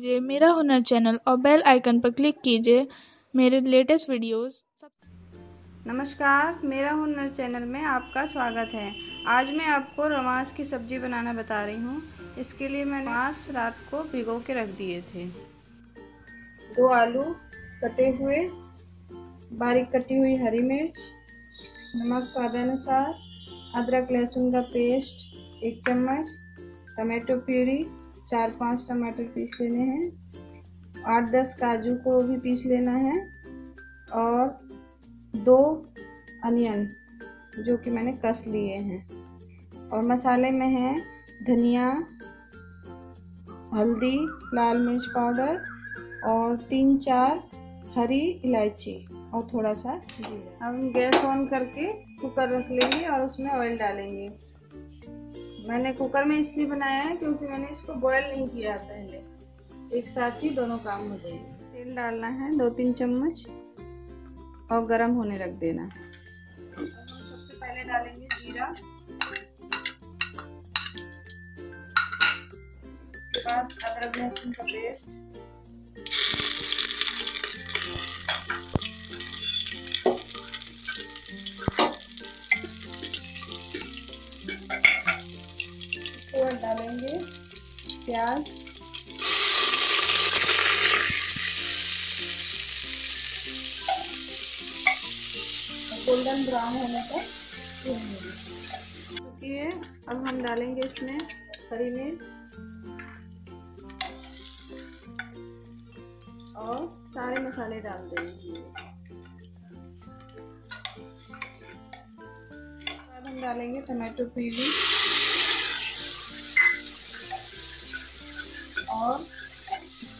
कीजिए, मेरा हुनर चैनल और बेल आइकन पर क्लिक कीजिए। मेरे लेटेस्ट वीडियोस नमस्कार, मेरा हुनर चैनल में आपका स्वागत है। आज मैं आपको रमास की सब्ज़ी बनाना बता रही हूँ। इसके लिए मैंने मांस रात को भिगो के रख दिए थे। दो आलू कटे हुए, बारीक कटी हुई हरी मिर्च, नमक स्वादानुसार अदरक लहसुन का पेस्ट, एक चम्मच, टमाटो प्यूरी चार पाँच टमाटर पीस लेने हैं। आठ दस काजू को भी पीस लेना है और दो अनियन जो कि मैंने कस लिए हैं। और मसाले में है धनिया, हल्दी, लाल मिर्च पाउडर और तीन चार हरी इलायची और थोड़ा सा जीरा। हम गैस ऑन करके कुकर रख लेंगे और उसमें ऑयल डालेंगे। मैंने कुकर में इसलिए बनाया है क्योंकि मैंने इसको बॉयल नहीं किया पहले। एक साथ ही दोनों काम हो जाएँगे। तेल डालना है दो तीन चम्मच और गरम होने रख देना। सबसे पहले डालेंगे जीरा। उसके बाद अदरक लहसुन का पेस्ट। उसके बाद डालेंगे प्याज। गोल्डन ब्राउन होने तक क्योंकि अब हम डालेंगे इसमें हरी मिर्च और सारे मसाले डाल देंगे। हम डालेंगे टमाटो प्यूरी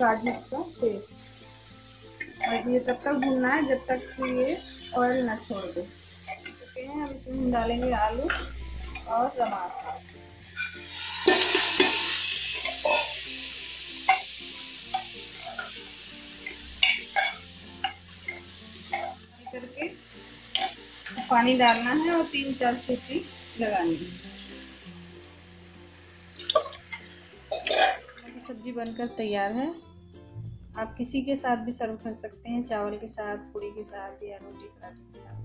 गार्लिक का पेस्ट और ये तब तक भूनना है जब तक कि ये ऑयल ना छोड़ दे। ओके हैं, अब इसमें हम डालेंगे आलू और टमाटर। करके पानी डालना है और तीन चार सीटी लगानी है। सब्ज़ी बनकर तैयार है। आप किसी के साथ भी सर्व कर सकते हैं, चावल के साथ, पूड़ी के साथ या रोटी पराठे के साथ।